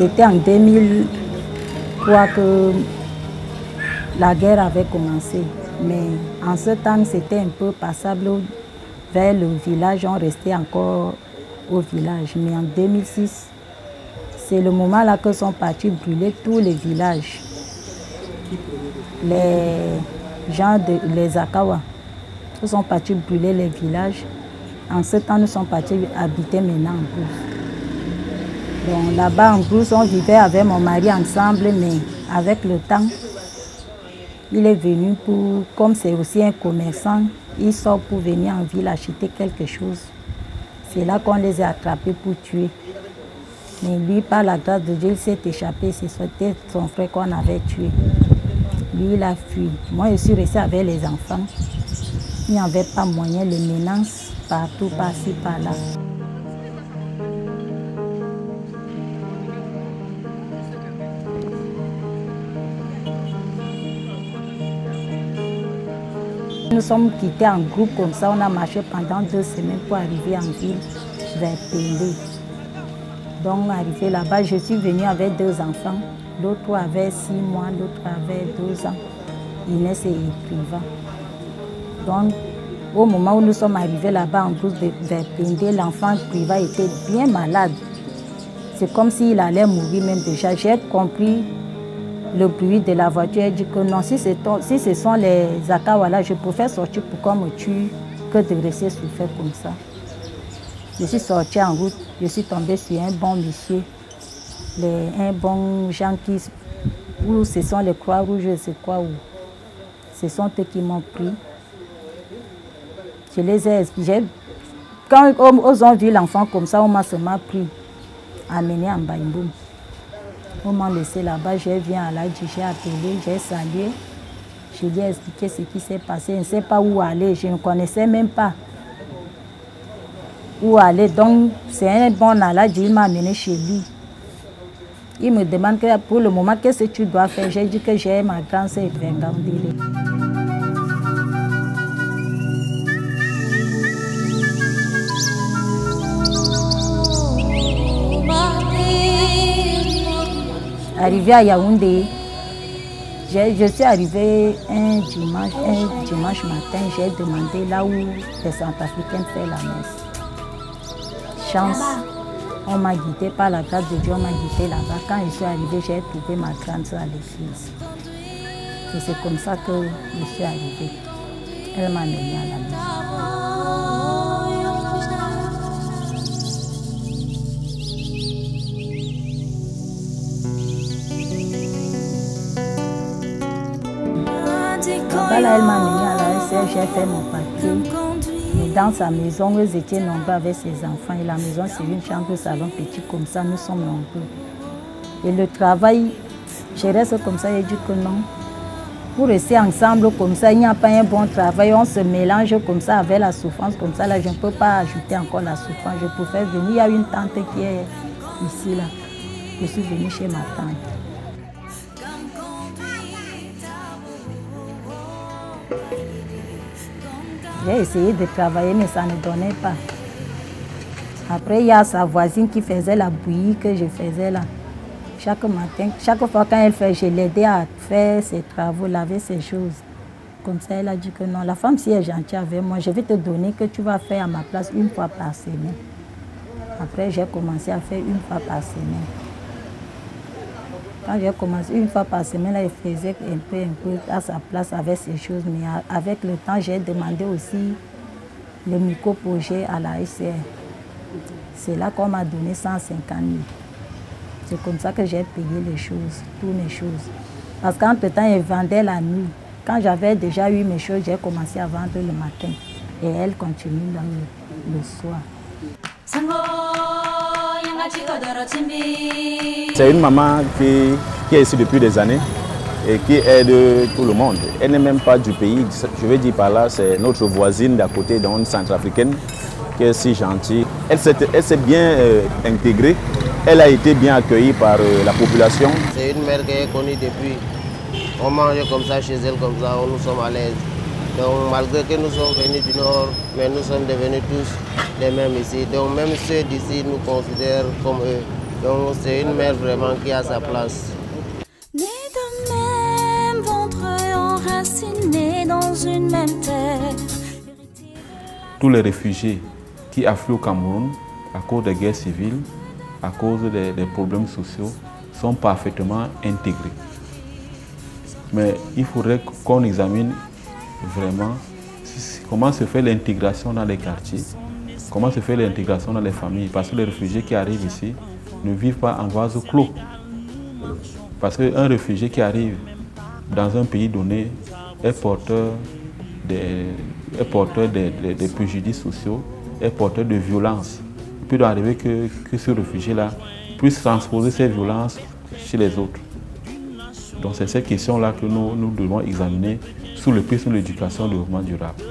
C'était en 2003 que la guerre avait commencé. Mais en ce temps, c'était un peu passable vers le village. On restait encore au village. Mais en 2006, c'est le moment là que sont partis brûler tous les villages. Les gens, de, les Akawa, ils sont partis brûler les villages. En ce temps, nous sommes partis habiter maintenant en Brousse. Donc là-bas en Brousse, on vivait avec mon mari ensemble, mais avec le temps, il est venu pour, comme c'est aussi un commerçant, il sort pour venir en ville acheter quelque chose. C'est là qu'on les a attrapés pour tuer. Mais lui, par la grâce de Dieu, il s'est échappé. C'était son frère qu'on avait tué. Lui, il a fui. Moi, je suis restée avec les enfants. Il n'y avait pas moyen, les menaces partout, par-ci, par-là. Nous sommes quittés en groupe comme ça, on a marché pendant deux semaines pour arriver en ville vers Pélé. Donc, arrivé là-bas, je suis venue avec deux enfants. L'autre avait six mois, l'autre avait deux ans. Inès et Priva. Donc, au moment où nous sommes arrivés là-bas en groupe vers Pindé, l'enfant Priva était bien malade. C'est comme s'il allait mourir même déjà. J'ai compris le bruit de la voiture. J'ai dit que non, si, si ce sont les Akawala, je préfère sortir pour qu'on me tue que de rester souffrir comme ça. Je suis sortie en route, je suis tombée sur un bon monsieur, les, un bon gens qui, où ce sont les croix rouges, je sais quoi, où ce sont eux qui m'ont pris. Je les ai expliqués. Quand ils ont vu l'enfant comme ça, on m'a seulement pris, amené en Baïmboum. On m'a laissé là-bas, je viens à la j'ai appelé, j'ai salué. Je lui ai expliqué ce qui s'est passé. Je ne sais pas où aller, je ne connaissais même pas où aller. Donc, c'est un bon aladji, il m'a amené chez lui. Il me demande que pour le moment, qu'est-ce que tu dois faire? J'ai dit que j'ai ma grande sœur. Arrivé à Yaoundé, je suis arrivée un dimanche, un dimanche matin, j'ai demandé là où les Centrafricains font la messe. Chance, on m'a guidée par la grâce de Dieu, on m'a guidée là-bas. Quand je suis arrivée, j'ai trouvé ma grande soeur à l'église. Et c'est comme ça que je suis arrivée. Elle m'a amenée à la maison. Elle m'a amené à la SR, j'ai fait mon papier. Dans sa maison, nous étions nombreux avec ses enfants. Et la maison, c'est une chambre, salon petit comme ça, nous sommes nombreux. Et le travail, je reste comme ça, et dit que non. Pour rester ensemble comme ça, il n'y a pas un bon travail. On se mélange comme ça avec la souffrance comme ça. Là, je ne peux pas ajouter encore la souffrance. Je préfère venir. Il y a une tante qui est ici, là. Je suis venue chez ma tante. J'ai essayé de travailler, mais ça ne donnait pas. Après, il y a sa voisine qui faisait la bouillie que je faisais là. Chaque matin, chaque fois quand elle fait, je l'aidais à faire ses travaux, laver ses choses. Comme ça, elle a dit que non, la femme, si elle est gentille avec moi, je vais te donner que tu vas faire à ma place une fois par semaine. Après, j'ai commencé à faire une fois par semaine. Quand j'ai commencé une fois par semaine, elle faisait un peu, un peu à sa place avec ces choses. Mais avec le temps, j'ai demandé aussi le micro-projet à la SR. C'est là qu'on m'a donné 150 000. C'est comme ça que j'ai payé les choses, toutes mes choses. Parce qu'entre-temps, elle vendait la nuit. Quand j'avais déjà eu mes choses, j'ai commencé à vendre le matin. Et elle continue dans le, le soir. C'est une maman qui, qui, est ici depuis des années et qui aide tout le monde. Elle n'est même pas du pays. Je vais dire par là, c'est notre voisine d'à côté, dans une centrafricaine, qui est si gentille. Elle s'est bien euh, intégrée. Elle a été bien accueillie par euh, la population. C'est une mère qui est connue depuis. On mange comme ça chez elle, comme ça, nous sommes à l'aise. Donc malgré que nous sommes venus du nord, mais nous sommes devenus tous les mêmes ici. Donc même ceux d'ici nous considèrent comme eux. Donc c'est une mère vraiment qui a sa place. Nés de même ventre enracinés dans une même terre. Tous les réfugiés qui affluent au Cameroun à cause des guerres civiles, à cause des, des problèmes sociaux, sont parfaitement intégrés. Mais il faudrait qu'on examine vraiment comment se fait l'intégration dans les quartiers, comment se fait l'intégration dans les familles, parce que les réfugiés qui arrivent ici ne vivent pas en vase clos. Parce qu'un réfugié qui arrive dans un pays donné est porteur des, préjudices sociaux, est porteur de violences. Il peut arriver que, que ce réfugié-là puisse transposer ces violences chez les autres. Donc c'est ces questions-là que nous, devons examiner sous le prisme de l'éducation du développement durable.